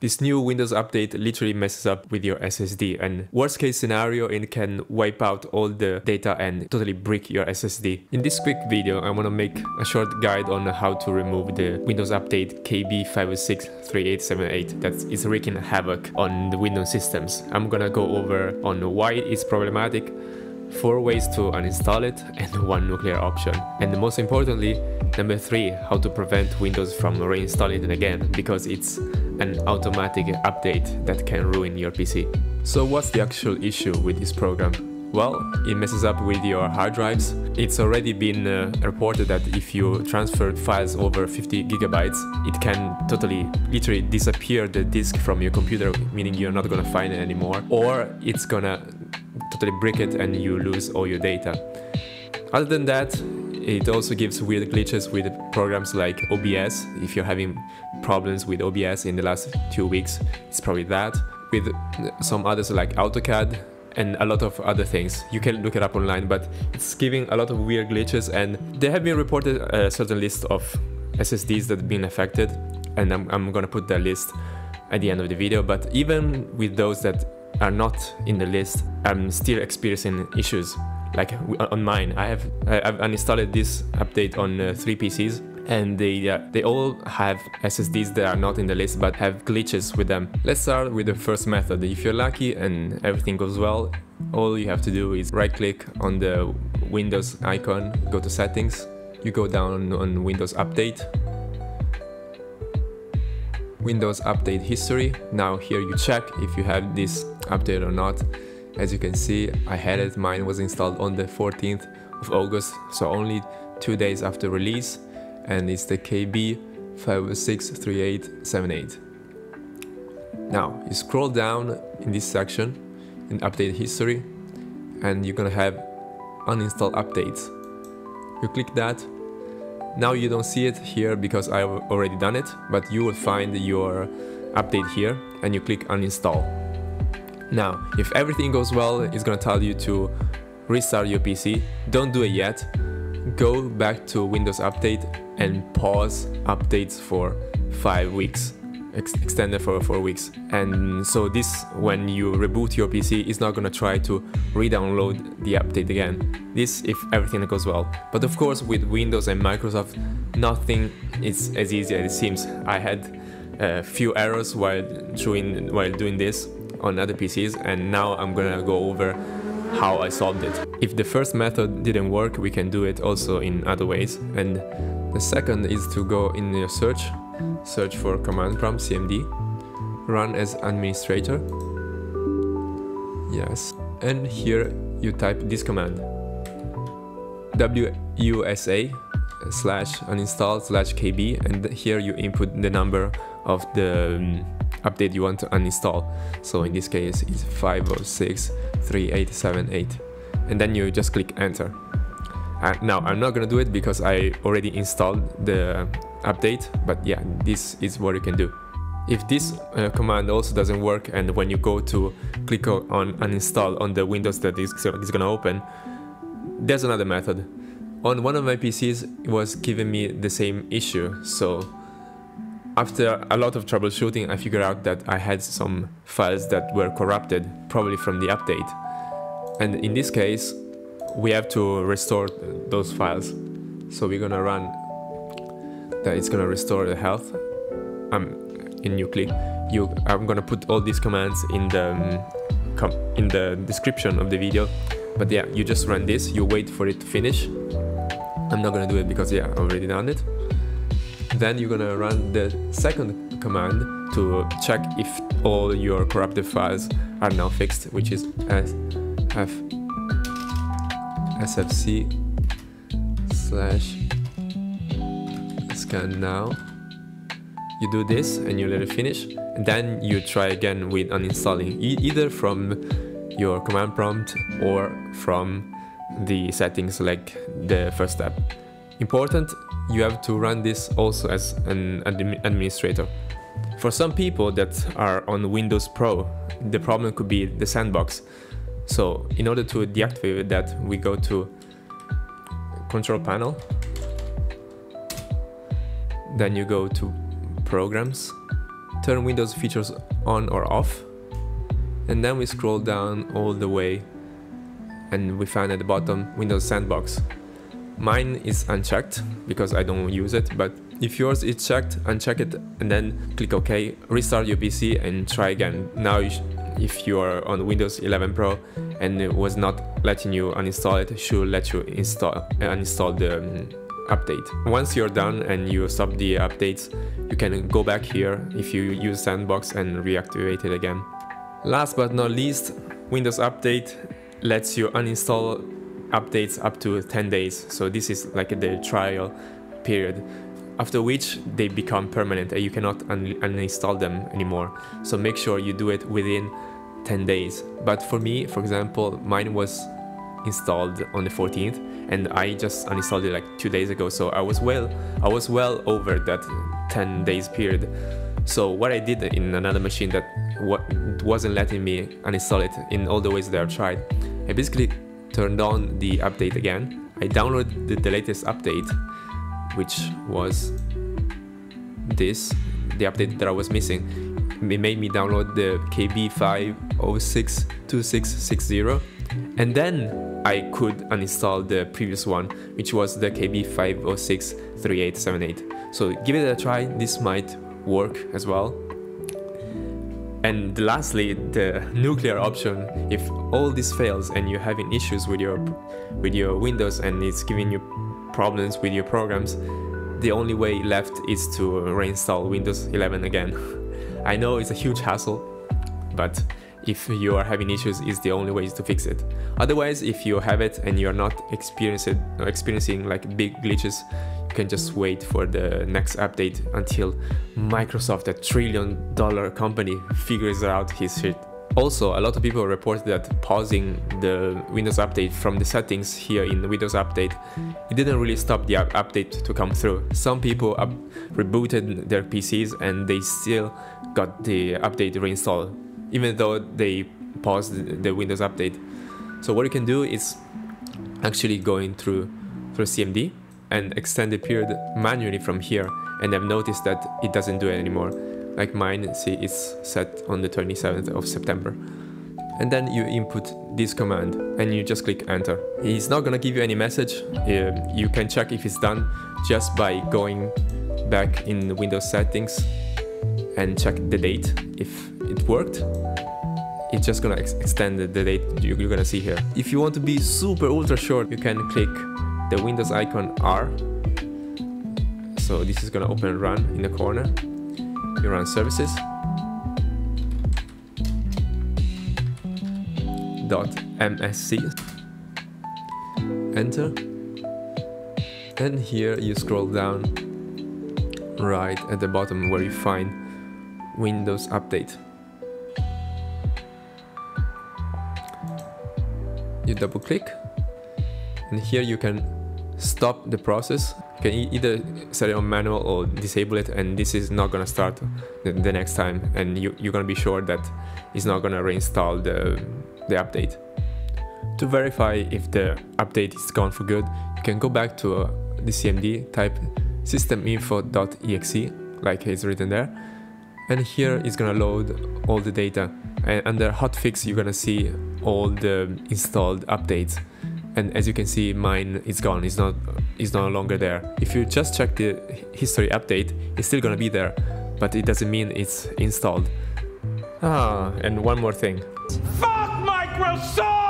This new Windows update literally messes up with your SSD and worst case scenario it can wipe out all the data and totally brick your SSD. In this quick video I want to make a short guide on how to remove the Windows update KB5063878 that is wreaking havoc on the Windows systems. I'm gonna go over on why it's problematic 4 ways to uninstall it, and one nuclear option. And most importantly, number 3, how to prevent Windows from reinstalling it again, because it's an automatic update that can ruin your PC. So what's the actual issue with this program? Well, it messes up with your hard drives. It's already been uh, reported that if you transfer files over 50 gigabytes, it can totally, literally disappear the disk from your computer, meaning you're not gonna find it anymore, or it's gonna totally break it and you lose all your data. Other than that, it also gives weird glitches with programs like OBS. If you're having problems with OBS in the last two weeks, it's probably that. With some others like AutoCAD and a lot of other things. You can look it up online, but it's giving a lot of weird glitches and there have been reported a certain list of SSDs that have been affected and I'm, I'm gonna put the list at the end of the video, but even with those that are not in the list, I'm still experiencing issues. Like on mine, I have I've installed this update on uh, three PCs, and they uh, they all have SSDs that are not in the list but have glitches with them. Let's start with the first method. If you're lucky and everything goes well, all you have to do is right click on the Windows icon, go to settings, you go down on Windows Update, Windows Update History. Now here you check if you have this update or not. As you can see, I had it, mine was installed on the 14th of August, so only two days after release, and it's the KB5063878. Now, you scroll down in this section, in Update History, and you're gonna have Uninstall Updates. You click that, now you don't see it here because I've already done it, but you will find your update here and you click uninstall. Now, if everything goes well, it's gonna tell you to restart your PC. Don't do it yet. Go back to Windows Update and pause updates for five weeks ex extended for four weeks. And so this, when you reboot your PC, is not gonna try to re-download the update again. This if everything goes well. But of course, with Windows and Microsoft, nothing is as easy as it seems. I had a few errors while doing while doing this on other PCs, and now I'm gonna go over how I solved it. If the first method didn't work, we can do it also in other ways. And the second is to go in your search search for command prompt cmd, run as administrator, yes, and here you type this command, wusa slash uninstall slash kb, and here you input the number of the um, update you want to uninstall. So in this case, it's 5063878, and then you just click enter. Uh, now I'm not gonna do it because I already installed the update, but yeah, this is what you can do. If this uh, command also doesn't work and when you go to click on uninstall on the Windows that is, is gonna open, there's another method. On one of my PCs, it was giving me the same issue, so after a lot of troubleshooting, I figured out that I had some files that were corrupted, probably from the update. And in this case, we have to restore those files. So we're gonna run that it's gonna restore the health um, in Nuclei. You, I'm gonna put all these commands in the um, in the description of the video. But yeah, you just run this. You wait for it to finish. I'm not gonna do it because yeah, I've already done it. Then you're gonna run the second command to check if all your corrupted files are now fixed, which is f sfc slash scan now. You do this and you let it finish. And then you try again with uninstalling, e either from your command prompt or from the settings like the first step. Important, you have to run this also as an administrator. For some people that are on Windows Pro, the problem could be the sandbox. So in order to deactivate that, we go to control panel then you go to programs turn Windows features on or off and then we scroll down all the way and we find at the bottom Windows Sandbox. Mine is unchecked because I don't use it, but if yours is checked, uncheck it and then click OK, restart your PC and try again. Now you if you are on Windows 11 Pro and it was not letting you uninstall it, it should let you install uninstall the um, update. Once you're done and you stop the updates, you can go back here if you use Sandbox and reactivate it again. Last but not least, Windows Update lets you uninstall updates up to 10 days. So this is like the trial period after which they become permanent and you cannot un uninstall them anymore. So make sure you do it within 10 days. But for me, for example, mine was installed on the 14th and I just uninstalled it like two days ago. So I was well, I was well over that 10 days period. So what I did in another machine that wasn't letting me uninstall it in all the ways that I've tried, I basically turned on the update again. I downloaded the latest update which was this, the update that I was missing. It made me download the KB5062660 and then I could uninstall the previous one, which was the KB5063878. So give it a try, this might work as well. And lastly, the nuclear option, if all this fails and you're having issues with your with your Windows and it's giving you problems with your programs, the only way left is to reinstall Windows 11 again. I know it's a huge hassle, but if you are having issues is the only way to fix it. Otherwise, if you have it and you're not experiencing experiencing like big glitches, you can just wait for the next update until Microsoft, a trillion dollar company, figures out his shit. Also, a lot of people report that pausing the Windows Update from the settings here in Windows Update, it didn't really stop the update to come through. Some people rebooted their PCs and they still got the update reinstalled, even though they paused the Windows Update. So what you can do is actually going through through CMD and extend the period manually from here. And I've noticed that it doesn't do it anymore. Like mine see it's set on the 27th of September. And then you input this command and you just click enter. It's not gonna give you any message, um, you can check if it's done just by going back in Windows settings and check the date. If it worked it's just gonna ex extend the date you're gonna see here. If you want to be super ultra short, you can click the Windows icon R. So this is gonna open run in the corner. You run services. Dot msc enter. And here you scroll down right at the bottom where you find Windows Update. You double click and here you can stop the process you can either set it on manual or disable it and this is not gonna start the, next time and you, you're gonna be sure that it's not gonna reinstall the, the update. To verify if the update is gone for good, you can go back to uh, the CMD, type systeminfo.exe like it's written there and here it's gonna load all the data and under hotfix you're gonna see all the installed updates and as you can see mine is gone. It's not it's no longer there. If you just check the history update it's still gonna be there but it doesn't mean it's installed. Ah and one more thing. Fuck microsoft